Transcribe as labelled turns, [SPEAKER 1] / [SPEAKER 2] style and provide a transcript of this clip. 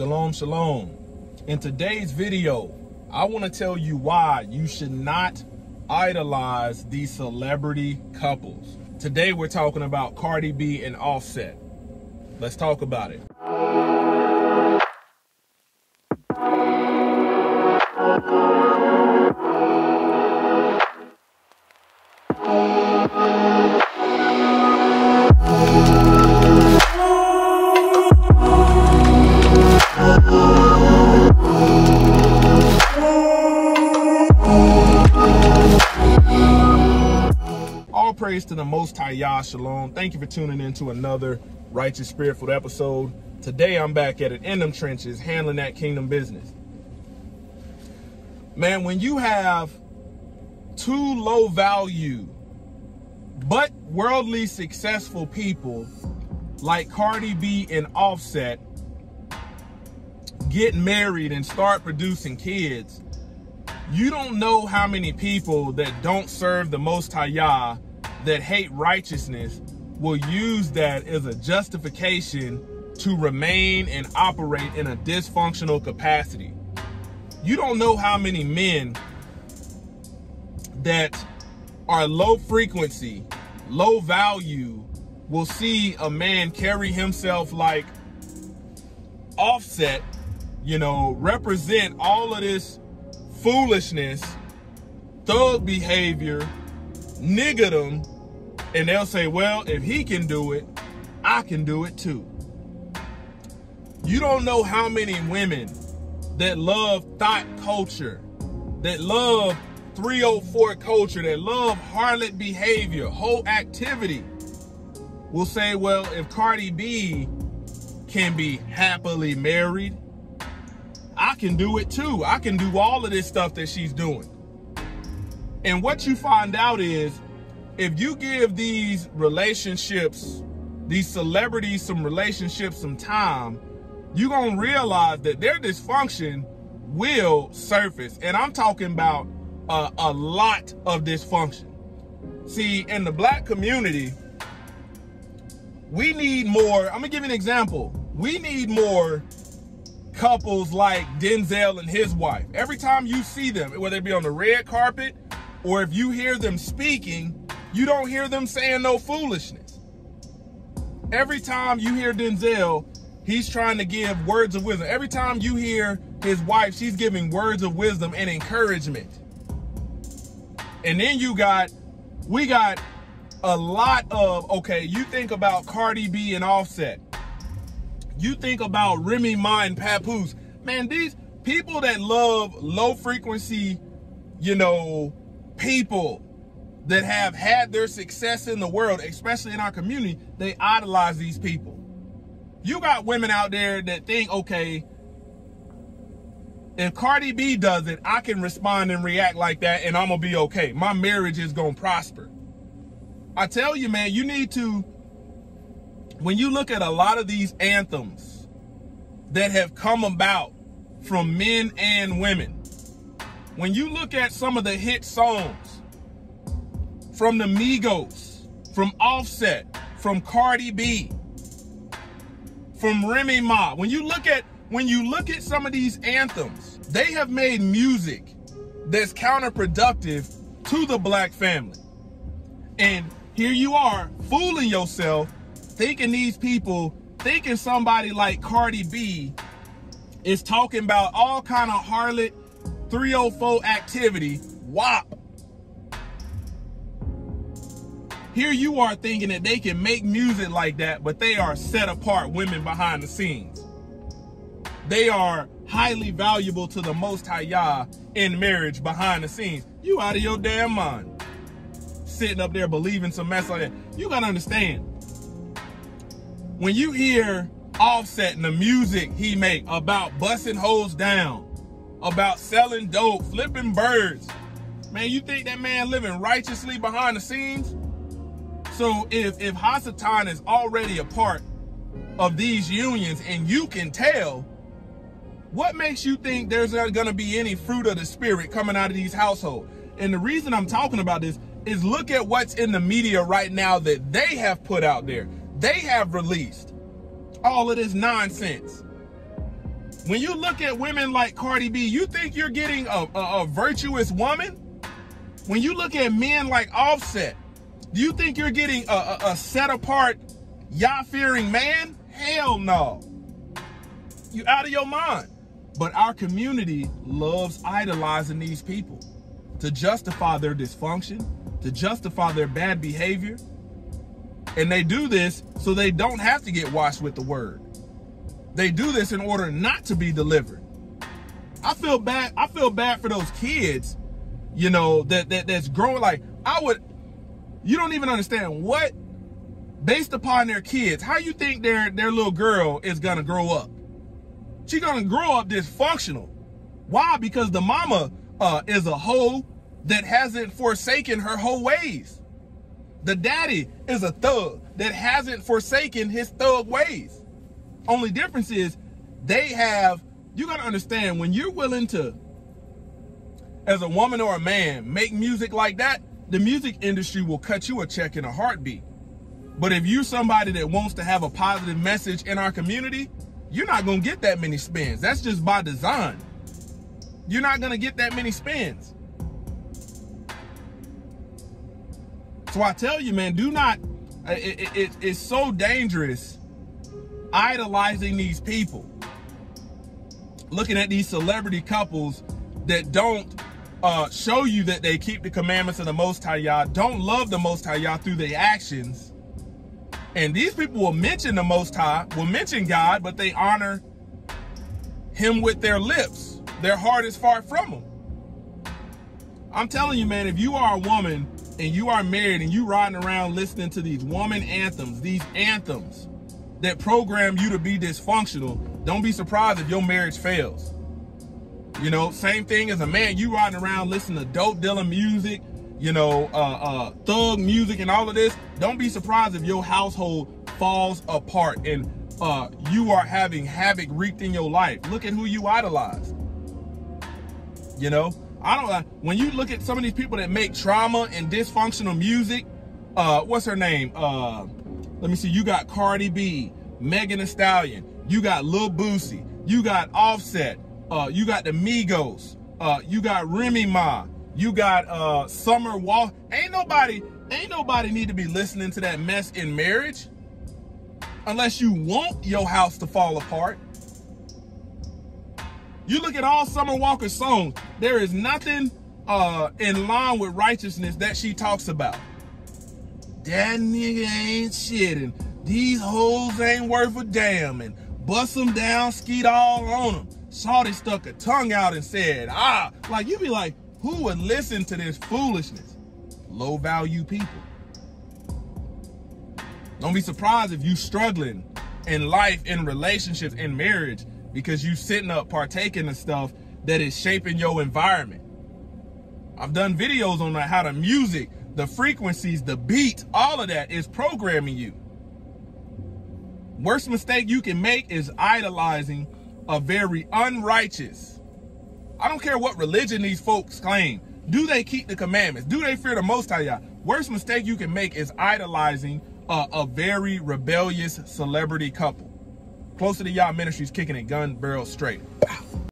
[SPEAKER 1] Shalom, shalom. In today's video, I want to tell you why you should not idolize these celebrity couples. Today, we're talking about Cardi B and Offset. Let's talk about it. Praise to the Most High Yah Shalom. Thank you for tuning in to another Righteous Spiritful episode. Today I'm back at it in them trenches, handling that kingdom business. Man, when you have two low value but worldly successful people like Cardi B and Offset get married and start producing kids, you don't know how many people that don't serve the Most High Yah, that hate righteousness, will use that as a justification to remain and operate in a dysfunctional capacity. You don't know how many men that are low frequency, low value, will see a man carry himself like Offset, you know, represent all of this foolishness, thug behavior, niggerdom, and they'll say, well, if he can do it, I can do it too. You don't know how many women that love thought culture, that love 304 culture, that love harlot behavior, whole activity, will say, well, if Cardi B can be happily married, I can do it too. I can do all of this stuff that she's doing. And what you find out is if you give these relationships, these celebrities some relationships some time, you're going to realize that their dysfunction will surface. And I'm talking about uh, a lot of dysfunction. See, in the black community, we need more. I'm going to give you an example. We need more couples like Denzel and his wife. Every time you see them, whether it be on the red carpet or if you hear them speaking, you don't hear them saying no foolishness. Every time you hear Denzel, he's trying to give words of wisdom. Every time you hear his wife, she's giving words of wisdom and encouragement. And then you got, we got a lot of, okay, you think about Cardi B and Offset. You think about Remy Ma and Papoose. Man, these people that love low frequency, you know, people that have had their success in the world, especially in our community, they idolize these people. You got women out there that think, okay, if Cardi B does it, I can respond and react like that and I'm to be okay. My marriage is to prosper. I tell you, man, you need to when you look at a lot of these anthems that have come about from men and women, when you look at some of the hit songs from the Migos, from Offset, from Cardi B, from Remy Ma, when you look at when you look at some of these anthems, they have made music that's counterproductive to the black family. And here you are fooling yourself thinking these people, thinking somebody like Cardi B is talking about all kind of harlot 304 activity, WAP. Here you are thinking that they can make music like that, but they are set apart women behind the scenes. They are highly valuable to the Most High Yah in marriage behind the scenes. You out of your damn mind. Sitting up there believing some mess like that. You gotta understand, when you hear Offset and the music he make about busting hoes down, about selling dope, flipping birds, man, you think that man living righteously behind the scenes? So if if Hasatan is already a part of these unions and you can tell, what makes you think there's not gonna be any fruit of the spirit coming out of these households? And the reason I'm talking about this is look at what's in the media right now that they have put out there they have released all of this nonsense. When you look at women like Cardi B, you think you're getting a, a, a virtuous woman? When you look at men like Offset, do you think you're getting a, a, a set apart, Yah fearing man? Hell no. You out of your mind. But our community loves idolizing these people to justify their dysfunction, to justify their bad behavior. And they do this so they don't have to get washed with the word. They do this in order not to be delivered. I feel bad. I feel bad for those kids, you know, that, that that's growing like I would you don't even understand what based upon their kids, how you think their their little girl is gonna grow up? She's gonna grow up dysfunctional. Why? Because the mama uh, is a hoe that hasn't forsaken her whole ways. The daddy is a thug that hasn't forsaken his thug ways. Only difference is they have, you gotta understand, when you're willing to, as a woman or a man, make music like that, the music industry will cut you a check in a heartbeat. But if you're somebody that wants to have a positive message in our community, you're not gonna get that many spins. That's just by design. You're not gonna get that many spins. So I tell you, man, do not, it, it, it, it's so dangerous idolizing these people. Looking at these celebrity couples that don't uh, show you that they keep the commandments of the Most High Yah, don't love the Most High Yah through their actions. And these people will mention the Most High, will mention God, but they honor Him with their lips. Their heart is far from Him. I'm telling you, man, if you are a woman and you are married and you riding around listening to these woman anthems, these anthems that program you to be dysfunctional, don't be surprised if your marriage fails. You know, same thing as a man, you riding around listening to dope dealer music, you know, uh, uh, thug music and all of this. Don't be surprised if your household falls apart and uh, you are having havoc wreaked in your life. Look at who you idolize. You know, I don't. Uh, when you look at some of these people that make trauma and dysfunctional music, uh, what's her name? Let me see. You got Cardi B, Megan Thee Stallion. You got Lil Boosie. You got Offset. Uh, you got the Migos. Uh, you got Remy Ma. You got uh, Summer Wall. Ain't nobody, ain't nobody need to be listening to that mess in marriage, unless you want your house to fall apart. You look at all Summer Walker's songs. There is nothing uh, in line with righteousness that she talks about. That nigga ain't shit, and these hoes ain't worth a damn, and bust them down, skeet all on them. Shawty stuck a tongue out and said, ah, like you be like, who would listen to this foolishness? Low value people. Don't be surprised if you struggling in life, in relationships, in marriage, because you sitting up partaking of stuff that is shaping your environment. I've done videos on how the music, the frequencies, the beat, all of that is programming you. Worst mistake you can make is idolizing a very unrighteous. I don't care what religion these folks claim. Do they keep the commandments? Do they fear the Most High? Yah? Worst mistake you can make is idolizing a, a very rebellious celebrity couple. Closer to Yah Ministries kicking a gun barrel straight.